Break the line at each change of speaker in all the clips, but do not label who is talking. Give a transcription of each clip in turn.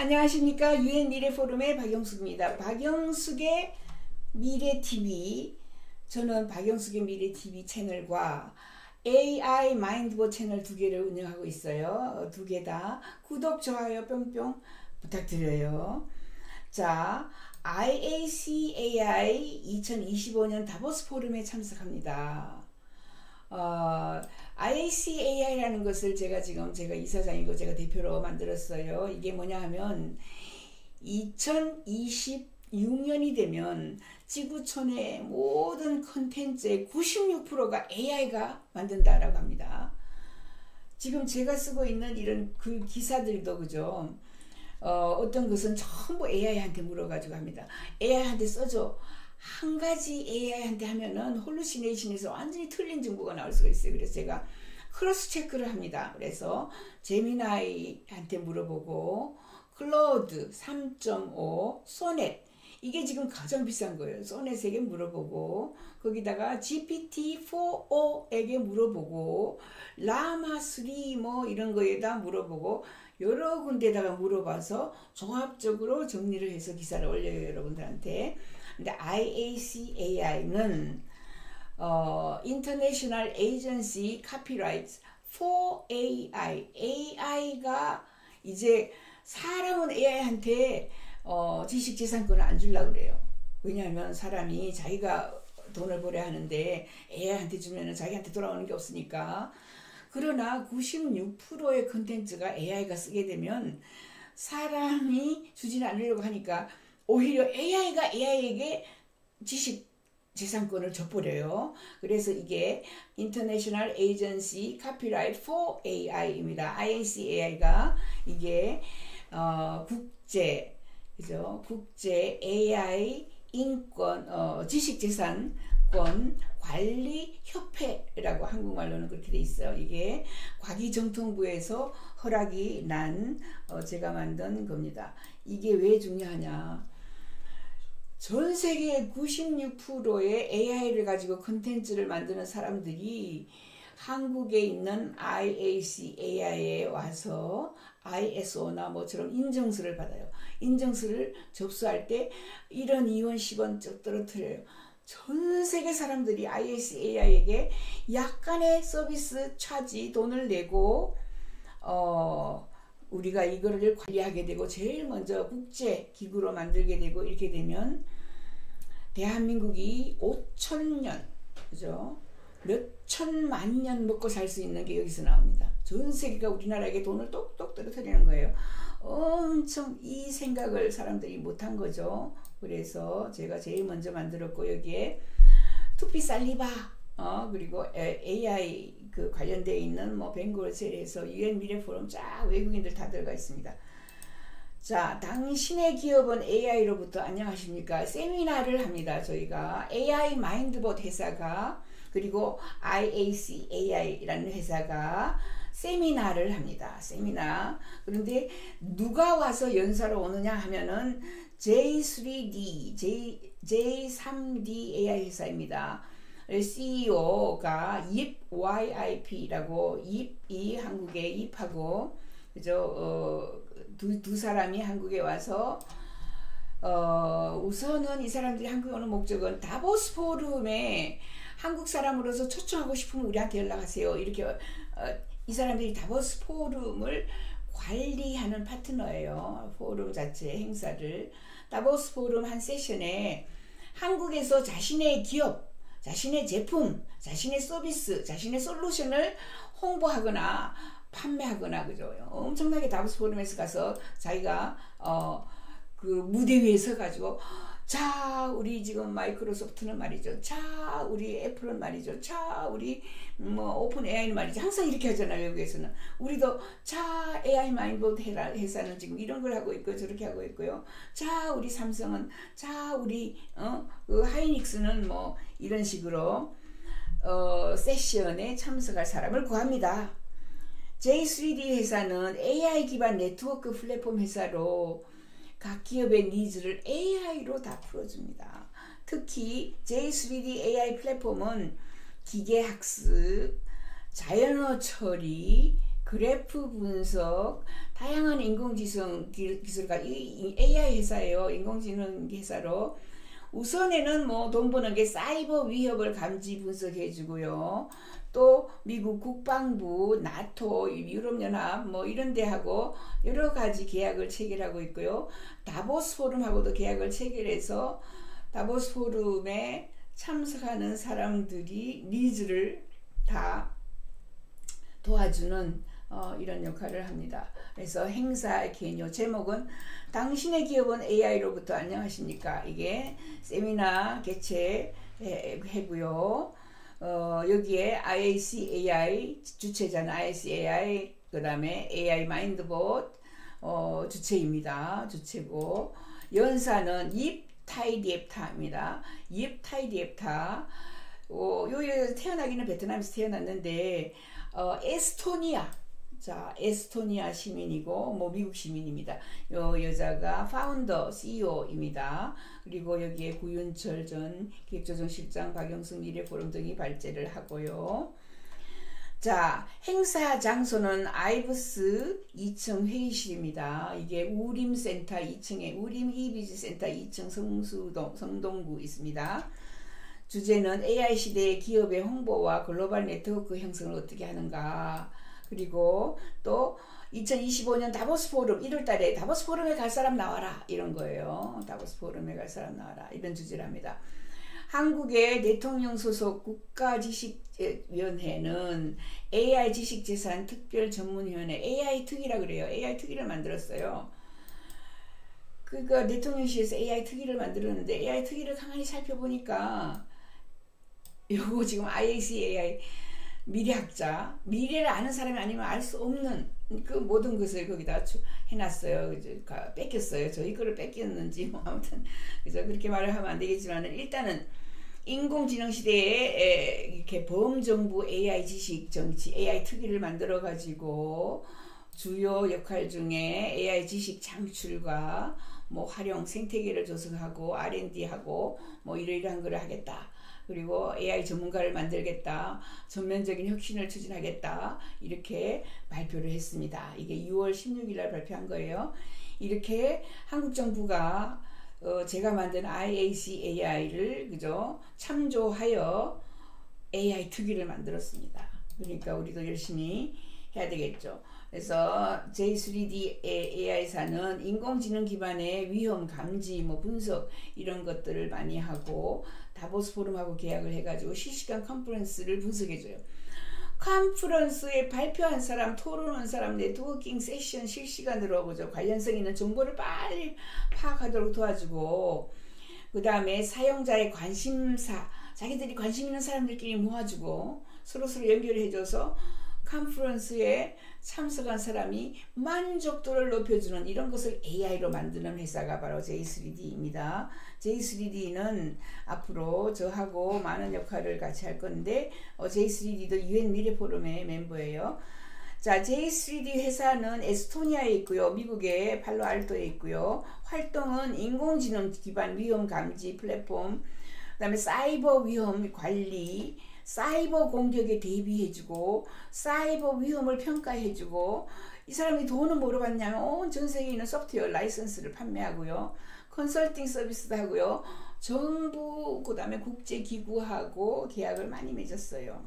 안녕하십니까 유엔 미래 포럼의 박영숙입니다. 박영숙의 미래 TV 저는 박영숙의 미래 TV 채널과 AI 마인드보 채널 두 개를 운영하고 있어요. 두 개 다 구독 좋아요 뿅뿅 부탁드려요. 자 IACAI 2025년 다보스 포럼에 참석합니다. 어, IACAI라는 것을 제가 지금 제가 이사장이고 제가 대표로 만들었어요. 이게 뭐냐 하면 2026년이 되면 지구촌의 모든 contents의 96%가 AI가 만든다라고 합니다. 지금 제가 쓰고 있는 이런 그 기사들도 그죠. 어, 어떤 것은 전부 AI한테 물어가지고 합니다. AI한테 써줘. 한 가지 AI한테 하면은 hallucination에서 완전히 틀린 정보가 나올 수가 있어요. 그래서 제가 cross check를 합니다. 그래서 제미나이한테 물어보고 클로드 3.5 소넷 이게 지금 가장 비싼 거예요. 소넷에게 물어보고 거기다가 GPT-4o에게 물어보고 라마3 뭐 이런 거에다 물어보고 여러 군데다가 물어봐서 종합적으로 정리를 해서 기사를 올려요 여러분들한테. 근데 IACAI는 어, International Agency Copyright for AI. AI가 이제 사람은 AI한테 어, 지식재산권을 안 주려고 그래요. 왜냐하면 사람이 자기가 돈을 벌어야 하는데 AI한테 주면은 자기한테 돌아오는 게 없으니까. 그러나 96%의 컨텐츠가 AI가 쓰게 되면 사람이 주지는 않으려고 하니까 오히려 AI가 AI에게 지식 재산권을 줘버려요. 그래서 이게 International Agency Copyright for AI입니다. IACAI가 이게 어, 국제 그죠? 국제 AI 인권 어, 지식재산권 관리 협회라고 한국말로는 그렇게 돼 있어요. 이게 과기정통부에서 허락이 난 어, 제가 만든 겁니다. 이게 왜 중요하냐? 전 세계 96%의 AI를 가지고 컨텐츠를 만드는 사람들이 한국에 있는 IACAI에 와서 ISO나 뭐처럼 인정서를 받아요. 인정서를 접수할 때 이런 이원 10원 쭉 떨어뜨려요. 전 세계 사람들이 IACAI에게 약간의 서비스 차지 돈을 내고 어 우리가 이거를 관리하게 되고 제일 먼저 국제 기구로 만들게 되고 이렇게 되면 대한민국이 5천 년 그죠? 몇 천만 년 먹고 살 수 있는 게 여기서 나옵니다. 전 세계가 우리나라에게 돈을 똑똑 떨어뜨리는 거예요. 엄청 이 생각을 사람들이 못한 거죠. 그래서 제가 제일 먼저 만들었고 여기에 투피 살리바 어 그리고 AI 그 관련되어 있는 뭐 벵골셀에서 유엔 미래 포럼 쫙 외국인들 다 들어가 있습니다. 자, 당신의 기업은 AI로부터 안녕하십니까? 세미나를 합니다. 저희가 AI 마인드봇 회사가 그리고 IAC AI라는 회사가 세미나를 합니다. 세미나. 그런데 누가 와서 연사로 오느냐 하면은 J3D, J, J3D AI 회사입니다. CEO가 입 YIP라고 입이 한국에 입하고 그죠 어, 두, 두 사람이 한국에 와서 어, 우선은 이 사람들이 한국에 오는 목적은 다보스 포럼에 한국 사람으로서 초청하고 싶으면 우리한테 연락하세요. 이렇게 어, 이 사람들이 다보스 포럼을 관리하는 파트너예요. 포럼 자체 행사를 다보스 포럼 한 session에 한국에서 자신의 기업 자신의 제품, 자신의 서비스, 자신의 솔루션을 홍보하거나 판매하거나 그죠. 엄청나게 다보스 포럼에서 가서 자기가 어 그 무대 위에 서 가지고 자, 우리 지금 마이크로소프트는 말이죠. 자, 우리 애플은 말이죠. 자, 우리 뭐 OpenAI는 말이죠. 항상 이렇게 하잖아요. 외국에서는. 우리도 자, AI 마인보드 회사는 지금 이런 걸 하고 있고 저렇게 하고 있고요. 자, 우리 삼성은 자, 우리 어, 그 하이닉스는 뭐 이런 식으로 어, session에 참석할 사람을 구합니다. J3D 회사는 AI 기반 네트워크 플랫폼 회사로 각 기업의 needs를 AI로 다 풀어줍니다. 특히 J3D AI 플랫폼은 기계학습, 자연어 처리, 그래프 분석, 다양한 인공지성 기술가 이 AI 회사예요. 인공지능 회사로 우선에는 뭐 돈 버는 게 사이버 위협을 감지 분석해 주고요. 또 미국 국방부, 나토, 유럽연합 뭐 이런 데하고 여러 가지 계약을 체결하고 있고요. 다보스 포럼하고도 계약을 체결해서 다보스 포럼에 참석하는 사람들이 needs를 다 도와주는 어, 이런 역할을 합니다. 그래서 행사 개요 제목은 당신의 기업은 AI로부터 안녕하십니까? 이게 세미나 개최 해고요. 어, 여기에 IAC AI 주최자는 IAC AI 그 다음에 AI 마인드봇 어, 주체입니다. 주체고 연사는 입 타이디앱타입니다. 입 타이디앱타 어, 요 태어나기는 베트남에서 태어났는데 어, 에스토니아 자, 에스토니아 시민이고 뭐 미국 시민입니다. 요 여자가 founder CEO입니다. 그리고 여기에 구윤철 전 기획조정실장, 박영승 미래포럼 등이 발제를 하고요. 자, 행사 장소는 아이브스 2층 회의실입니다. 이게 우림센터 2층에 우림 e-Biz 센터 2층 성수동 성동구 있습니다. 주제는 AI 시대의 기업의 홍보와 글로벌 네트워크 형성을 어떻게 하는가. 그리고 또 2025년 다보스 포럼 1월 달에 다보스 포럼에 갈 사람 나와라 이런 거예요. 다보스 포럼에 갈 사람 나와라 이런 주제랍니다. 한국의 대통령 소속 국가지식위원회는 AI 지식재산 특별전문위원회 AI 특위라 그래요. AI 특위를 만들었어요. 그니까 대통령실에서 AI 특위를 만들었는데 AI 특위를 가만히 살펴보니까 요거 지금 IAC AI 미래학자, 미래를 아는 사람이 아니면 알 수 없는 그 모든 것을 거기다 해놨어요. 이제 뺏겼어요. 저희 거를 뺏겼는지 뭐 아무튼 그래서 그렇게 말을 하면 안 되겠지만 일단은 인공지능 시대에 이렇게 범정부 AI 지식 정치 AI 특위를 만들어 가지고 주요 역할 중에 AI 지식 창출과 뭐 활용 생태계를 조성하고 R&D하고 뭐 이러이러한 거를 하겠다. 그리고 AI 전문가를 만들겠다. 전면적인 혁신을 추진하겠다. 이렇게 발표를 했습니다. 이게 6월 16일 날 발표한 거예요. 이렇게 한국 정부가 어 제가 만든 IAC AI를 그죠 참조하여 AI 특위를 만들었습니다. 그러니까 우리도 열심히 해야 되겠죠. 그래서 J3D AI사는 인공지능 기반의 위험 감지, 뭐 분석 이런 것들을 많이 하고 다보스 포럼하고 계약을 해가지고 실시간 컨퍼런스를 분석해줘요. 컨퍼런스에 발표한 사람, 토론한 사람, 네트워킹 세션 실시간으로 보죠. 관련성 있는 정보를 빨리 파악하도록 도와주고, 그 다음에 사용자의 관심사, 자기들이 관심 있는 사람들끼리 모아주고, 서로서로 연결해줘서 컨퍼런스에 참석한 사람이 만족도를 높여주는 이런 것을 AI로 만드는 회사가 바로 J3D입니다. J3D는 앞으로 저하고 많은 역할을 같이 할 건데 어, J3D도 UN 미래 포럼의 멤버예요. 자, J3D 회사는 에스토니아에 있고요. 미국의 팔로알토에 있고요. 활동은 인공지능 기반 위험 감지 플랫폼, 그다음에 사이버 위험 관리, 사이버 공격에 대비해주고 사이버 위험을 평가해주고 이 사람이 돈은 뭐로 받냐면 온전 세계에 있는 소프트웨어 라이선스를 판매하고요. 컨설팅 서비스도 하고요. 정부 그다음에 국제기구하고 계약을 많이 맺었어요.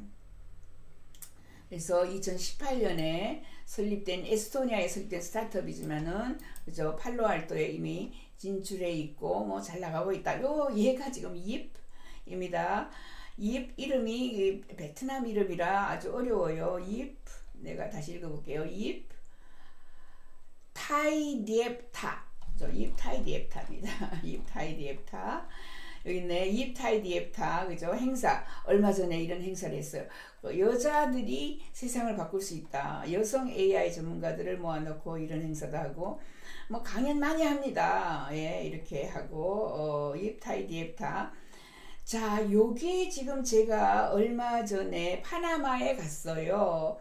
그래서 2018년에 설립된 에스토니아에 설립된 스타트업이지만은 그죠 팔로알토에 이미 진출해 있고 뭐 잘 나가고 있다. 요 얘가 지금 잎입니다. 잎 이름이 베트남 이름이라 아주 어려워요. 잎 내가 다시 읽어볼게요. 잎 타이디앱타 잎 타이디앱타입니다. 잎 타이디앱타 여기 있네. 잎 타이디앱타 그죠? 행사 얼마 전에 이런 행사를 했어요. 그 여자들이 세상을 바꿀 수 있다. 여성 AI 전문가들을 모아놓고 이런 행사도 하고 뭐 강연 많이 합니다. 예, 이렇게 하고 어, 잎 타이디앱타 자, 요게 지금 제가 얼마 전에 파나마에 갔어요.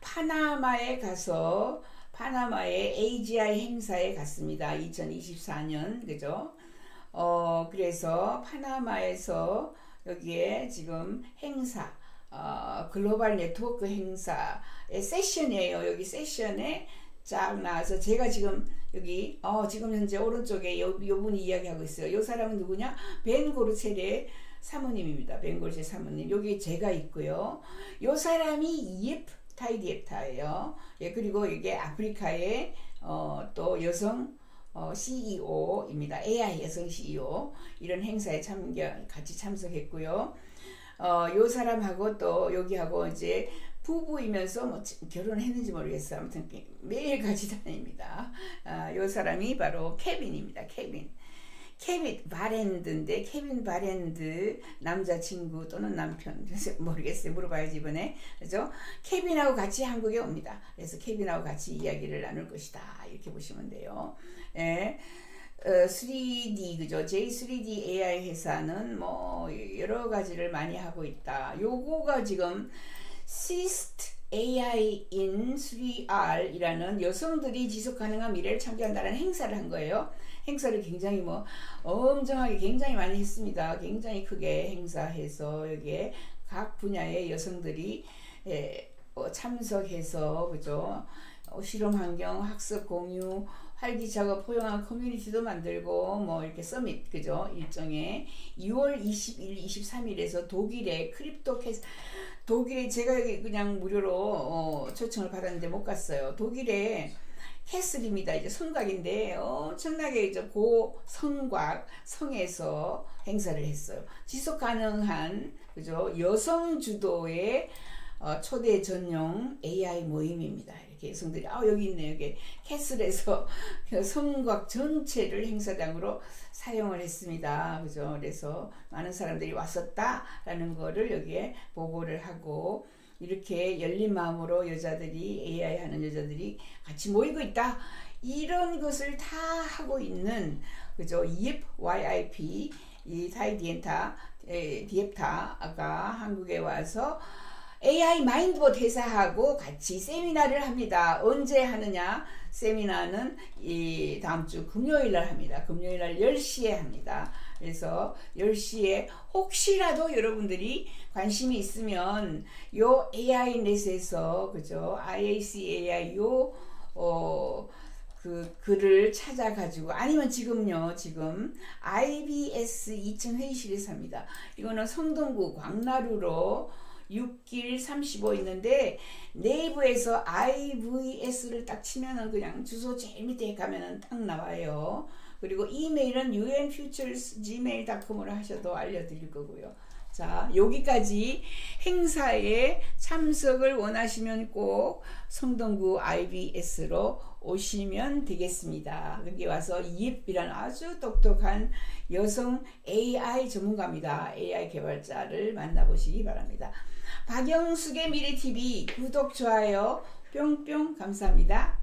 파나마에 가서 파나마의 AGI 행사에 갔습니다. 2024년, 그죠? 어, 그래서 파나마에서 여기에 지금 행사, 어, 글로벌 네트워크 행사의 세션이에요. 여기 세션에 쫙 나와서 제가 지금 여기 어 지금 현재 오른쪽에 요, 요 분이 이야기하고 있어요. 요 사람은 누구냐? 벤 고르첼의 사모님입니다. 벤 고르첼 사모님. 여기 제가 있고요. 요 사람이 이에 타이디에타예요. 예, 그리고 이게 아프리카의 어, 또 여성 어, CEO입니다. AI 여성 CEO 이런 행사에 참견 같이 참석했고요. 어, 요 사람하고 또 여기하고 이제 부부이면서 뭐 결혼했는지 모르겠어요. 아무튼 매일 같이 다닙니다. 아, 요 사람이 바로 케빈입니다. 케빈. 케빈 바렌드인데 케빈 바렌드 남자친구 또는 남편 모르겠어요 물어봐야지 이번에 그죠 케빈하고 같이 한국에 옵니다 그래서 케빈하고 같이 이야기를 나눌 것이다 이렇게 보시면 돼요 예. 어, 3D 그죠 J3D AI 회사는 뭐 여러 가지를 많이 하고 있다 요거가 지금 시스트 AI in 3R이라는 여성들이 지속 가능한 미래를 창조한다는 행사를 한 거예요. 행사를 굉장히 뭐 엄청나게 굉장히 많이 했습니다. 굉장히 크게 행사해서 여기에 각 분야의 여성들이 예, 어, 참석해서 그죠 어, 실험 환경 학습 공유 활기차고 포용한 커뮤니티도 만들고 뭐 이렇게 summit 그죠 일정에 2월 21, 23일에서 독일의 크립토 캐스 독일에 제가 그냥 무료로 어, 초청을 받았는데 못 갔어요. 독일에 캐슬입니다. 이제 성곽인데 엄청나게 이제 고 성곽 성에서 행사를 했어요. 지속 가능한 그죠 여성 주도의 어, 초대 전용 AI 모임입니다. 여성들이 아 여기 있네 여기 캐슬에서 그 성곽 전체를 행사장으로 사용을 했습니다. 그죠? 그래서 많은 사람들이 왔었다라는 거를 여기에 보고를 하고 이렇게 열린 마음으로 여자들이 AI 하는 여자들이 같이 모이고 있다. 이런 것을 다 하고 있는 그죠? 이앱 YIP 이 타이 디엔타 디앱타가 한국에 와서 AI 마인드봇 회사하고 같이 세미나를 합니다. 언제 하느냐? 세미나는 이 다음 주 금요일 날 합니다. 금요일 날 10시에 합니다. 그래서 10시에 혹시라도 여러분들이 관심이 있으면 요 AI 넷에서 그죠? IAC AI 요 어, 그 글을 찾아가지고 아니면 지금요 지금 IBS 2층 회의실에서 합니다. 이거는 성동구 광나루로 6길 35 있는데 네이버에서 IVS를 딱 치면은 그냥 주소 제일 밑에 가면은 딱 나와요. 그리고 이메일은 unfuturesgmail.com으로 하셔도 알려드릴 거고요. 자, 여기까지 행사에 참석을 원하시면 꼭 성동구 IBS로 오시면 되겠습니다. 여기 와서 이입이라는 아주 똑똑한 여성 AI 전문가입니다. AI 개발자를 만나보시기 바랍니다. 박영숙의 미래TV 구독, 좋아요 뿅뿅 감사합니다.